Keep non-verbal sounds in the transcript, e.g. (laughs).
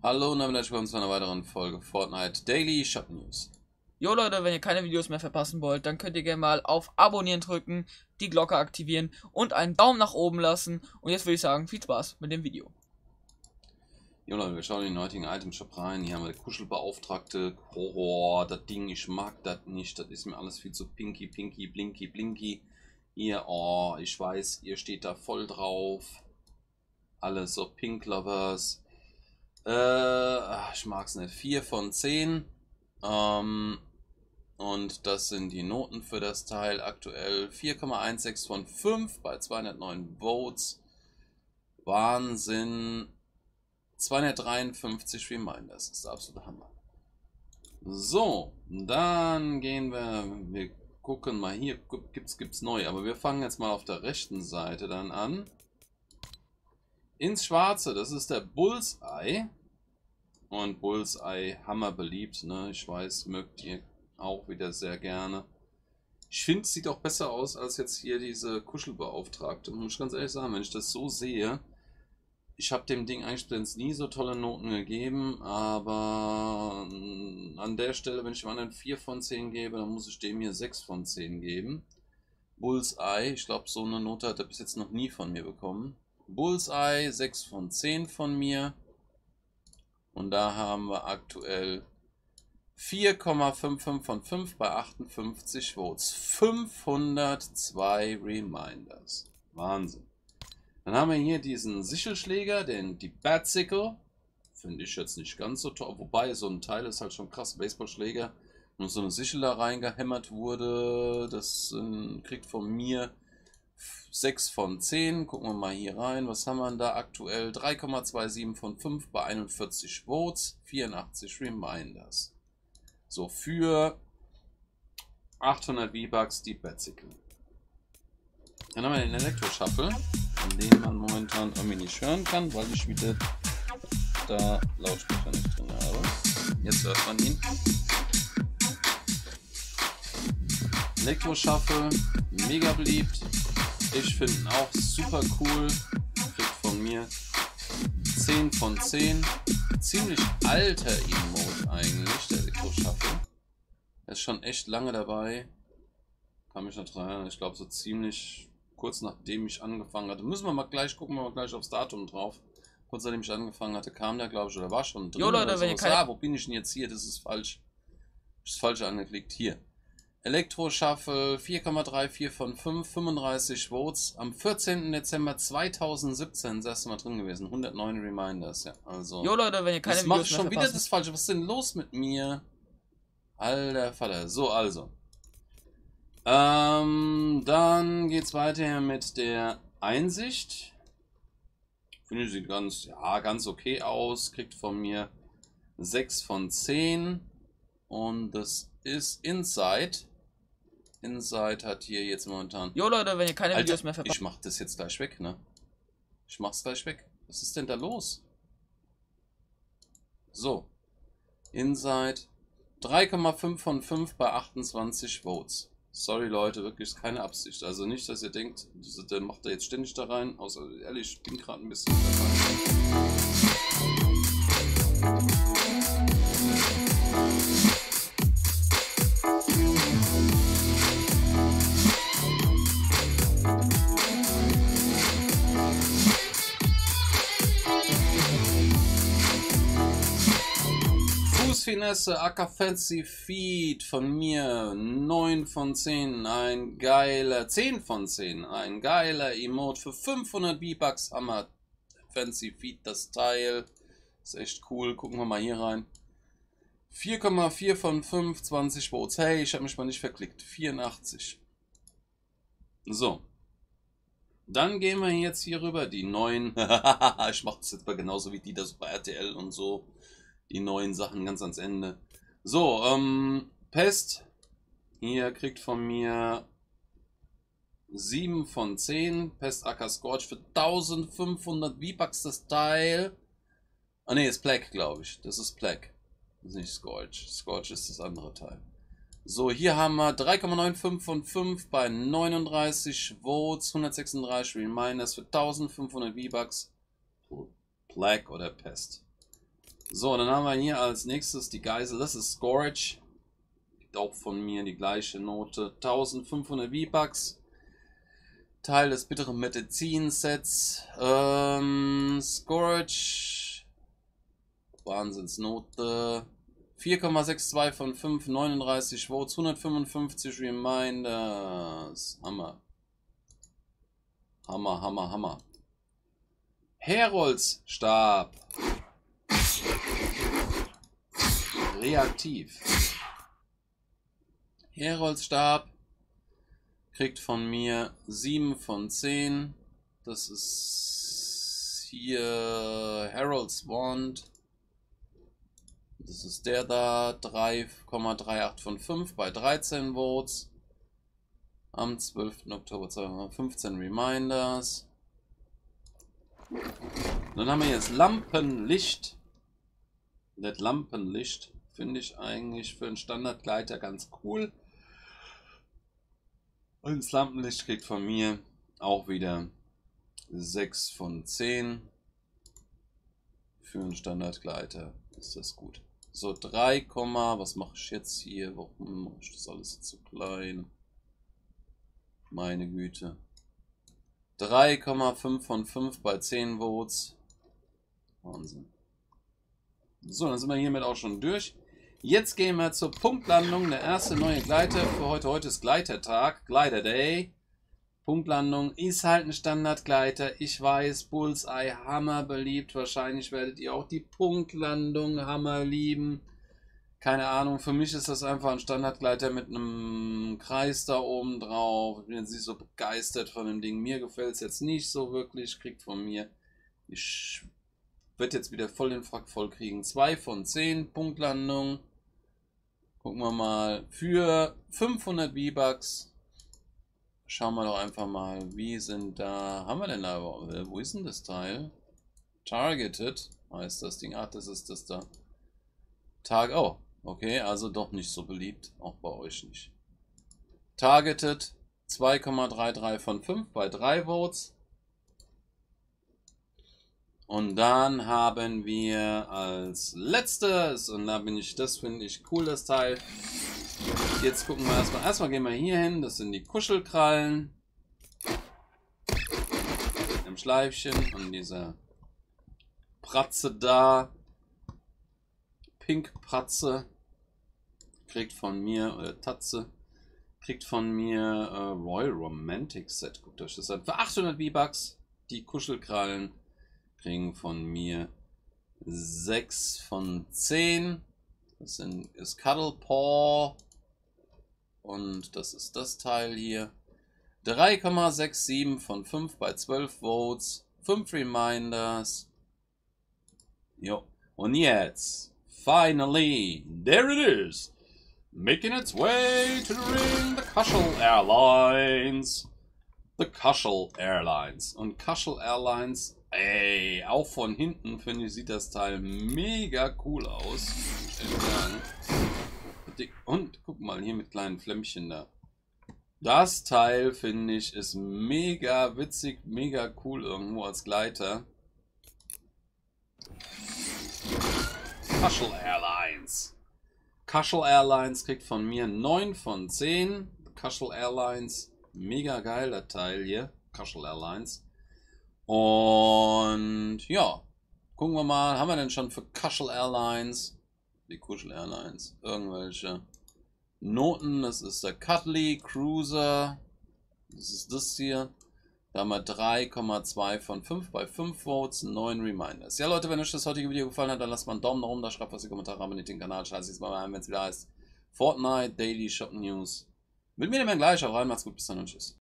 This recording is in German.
Hallo und damit herzlich willkommen zu einer weiteren Folge Fortnite Daily Shop News. Jo Leute, wenn ihr keine Videos mehr verpassen wollt, dann könnt ihr gerne mal auf Abonnieren drücken, die Glocke aktivieren und einen Daumen nach oben lassen. Und jetzt würde ich sagen, viel Spaß mit dem Video. Jo Leute, wir schauen in den heutigen Item Shop rein. Hier haben wir Kuschelbeauftragte. Horror, das Ding, ich mag das nicht. Das ist mir alles viel zu pinky, pinky, blinky, blinky. Hier, oh, ich weiß, ihr steht da voll drauf. Alles so Pink Lovers. Äh, ich mag's nicht. 4 von 10. Ähm, und das sind die Noten für das Teil. Aktuell 4,16 von 5 bei 209 Votes. Wahnsinn. 253 Reminders. Das ist der absolute Hammer. So, dann gehen wir. Wir gucken mal hier. Gibt's, gibt's neu. Aber wir fangen jetzt mal auf der rechten Seite dann an. Ins Schwarze, das ist der Bullseye. Und Bullseye, hammer beliebt, ne? Ich weiß, mögt ihr auch wieder sehr gerne. Ich finde, es sieht auch besser aus als jetzt hier diese Kuschelbeauftragte. Muss ich ganz ehrlich sagen, wenn ich das so sehe. Ich habe dem Ding eigentlich nie so tolle Noten gegeben, aber an der Stelle, wenn ich dem anderen 4 von 10 gebe, dann muss ich dem hier 6 von 10 geben. Bullseye, ich glaube, so eine Note hat er bis jetzt noch nie von mir bekommen. Bullseye, 6 von 10 von mir. Und da haben wir aktuell 4,55 von 5 bei 58 Votes. 502 Reminders. Wahnsinn. Dann haben wir hier diesen Sichelschläger, den, die Batsickle. Finde ich jetzt nicht ganz so toll. Wobei, so ein Teil ist halt schon krass. Baseballschläger. Und so eine Sichel da reingehämmert wurde. Das äh, kriegt von mir 6 von 10. Gucken wir mal hier rein. Was haben wir da aktuell? 3,27 von 5 bei 41 Votes. 84 Reminders. So, für 800 V-Bucks die Batsicle. Dann haben wir den Elektro-Shuffle, den man momentan irgendwie nicht hören kann, weil ich wieder da Lautsprecher nicht drin habe. Jetzt hört man ihn. Elektro-Shuffle, mega beliebt. Ich finde ihn auch super cool. Kriegt von mir 10 von 10. Ziemlich alter Emote eigentlich, der Elektro-Shuffle. Er ist schon echt lange dabei. Kann mich noch dran erinnern. Ich glaube so ziemlich kurz nachdem ich angefangen hatte. Müssen wir mal gleich gucken, wir mal gleich aufs Datum drauf. Kurz nachdem ich angefangen hatte, kam der, glaube ich, oder war schon drin. Jo Leute, wenn ihr keine... Ah, wo bin ich denn jetzt hier? Das ist falsch. Das ist falsch angeklickt. Hier. Elektro-Shuffle 4,34 von 5, 35 Votes. Am 14. Dezember 2017 das erste Mal drin gewesen. 109 Reminders, ja. Also. Jo Leute, wenn ihr keine das Videos macht schon wieder das Falsche. Was ist denn los mit mir? Alter Vater. So, also. Ähm, dann geht's weiter mit der Einsicht. Finde, sieht ganz, ja, ganz okay aus. Kriegt von mir 6 von 10. Und das ist Inside. Inside hat hier jetzt momentan. Jo Leute, wenn ihr keine Alter, Videos mehr verpasst. Ich mach das jetzt gleich weg, ne? Ich mach's gleich weg. Was ist denn da los? So. Inside 3,5 von 5 bei 28 Votes. Sorry Leute, wirklich ist keine Absicht. Also nicht, dass ihr denkt, der macht da jetzt ständig da rein. Außer ehrlich, ich bin gerade ein bisschen Fußfinesse, Acker Fancy Feed von mir 9 von 10, ein geiler 10 von 10, ein geiler Emote für 500 V-Bucks, Hammer Fancy Feed das Teil, ist echt cool, gucken wir mal hier rein. 4,4 von 5, 20 Votes, hey, ich habe mich mal nicht verklickt, 84. So. Dann gehen wir jetzt hier rüber, die neuen, (laughs) ich mache das jetzt mal genauso wie die das bei RTL und so die neuen Sachen ganz ans Ende. So, ähm, Pest. Hier kriegt von mir 7 von 10. Pest Acker Scorch für 1500 V-Bucks das Teil. Ah ne, ist Plague, glaube ich. Das ist Plague. Das ist nicht Scorch. Scorch ist das andere Teil. So, hier haben wir 3,95 von 5 bei 39 Votes, 136 Reminders für 1500 V-Bucks. Plague oder Pest. So, dann haben wir hier als nächstes die Geisel. Das ist Scorch. Gibt auch von mir die gleiche Note. 1500 V-Bucks. Teil des bitteren Medizin-Sets. Ähm, Scorch. Wahnsinnsnote. 4,62 von 5, 39 Votes, 155 Reminders. Hammer. Hammer, Hammer, Hammer. Heroldstab. Reaktiv. Heroldstab kriegt von mir 7 von 10. Das ist hier Harold's Wand. Das ist der da, 3,38 von 5 bei 13 Votes. Am 12. Oktober 2015 Reminders. Dann haben wir jetzt Lampenlicht. Das Lampenlicht finde ich eigentlich für einen Standardgleiter ganz cool. Und das Lampenlicht kriegt von mir auch wieder 6 von 10. Für einen Standardgleiter ist das gut. So, 3, was mache ich jetzt hier? Warum mache ich das alles zu klein? Meine Güte. 3,5 von 5 bei 10 Votes. Wahnsinn. So, dann sind wir hiermit auch schon durch. Jetzt gehen wir zur Punktlandung. Der erste neue Gleiter für heute. Heute ist Gleitertag, Gleiter Day. Punktlandung ist halt ein Standardgleiter. Ich weiß, Bullseye hammer beliebt. Wahrscheinlich werdet ihr auch die Punktlandung hammer lieben. Keine Ahnung, für mich ist das einfach ein Standardgleiter mit einem Kreis da oben drauf. Ich bin jetzt nicht so begeistert von dem Ding. Mir gefällt es jetzt nicht so wirklich. Kriegt von mir. Ich werde jetzt wieder voll den Frack voll kriegen. 2 von 10 Punktlandung. Gucken wir mal. Für 500 V-Bucks. Schauen wir doch einfach mal, wie sind da. Haben wir denn da. Wo ist denn das Teil? Targeted heißt das Ding. Ach, das ist das da. Tag. Oh, okay, also doch nicht so beliebt. Auch bei euch nicht. Targeted 2,33 von 5 bei 3 Votes. Und dann haben wir als letztes, und da bin ich, das finde ich cool, das Teil. Jetzt gucken wir erstmal, erstmal gehen wir hier hin, das sind die Kuschelkrallen. Im Schleifchen und diese Pratze da. Pink Pratze. Kriegt von mir, oder Tatze, kriegt von mir äh, Royal Romantic Set. Guckt euch das an. Für 800 V-Bucks die Kuschelkrallen kriegen von mir 6 von 10. Das sind, ist Cuddle Paw. Und das ist das Teil hier. 3,67 von 5 bei 12 Votes. 5 Reminders. Jo. Und jetzt, finally, there it is. Making its way to the ring, the Kuschel Airlines. The Kuschel Airlines. Und Kuschel Airlines Ey, auch von hinten finde ich, sieht das Teil mega cool aus. Und guck mal, hier mit kleinen Flämmchen da. Das Teil finde ich ist mega witzig, mega cool irgendwo als Gleiter. Kuschel Airlines. Kuschel Airlines kriegt von mir 9 von 10. Kuschel Airlines, mega geil, der Teil hier. Kuschel Airlines. Und ja, gucken wir mal, haben wir denn schon für Kuschel Airlines, die Kuschel Airlines, irgendwelche Noten? Das ist der Cutley Cruiser, das ist das hier. Da haben wir 3,2 von 5 bei 5 Votes, 9 Reminders. Ja Leute, wenn euch das heutige Video gefallen hat, dann lasst mal einen Daumen nach oben da, schreibt was in die Kommentare, abonniert den Kanal, schaltet es mal ein, wenn es wieder heißt Fortnite Daily Shop News. Mit mir dann gleich, auch rein, macht's gut, bis dann und tschüss.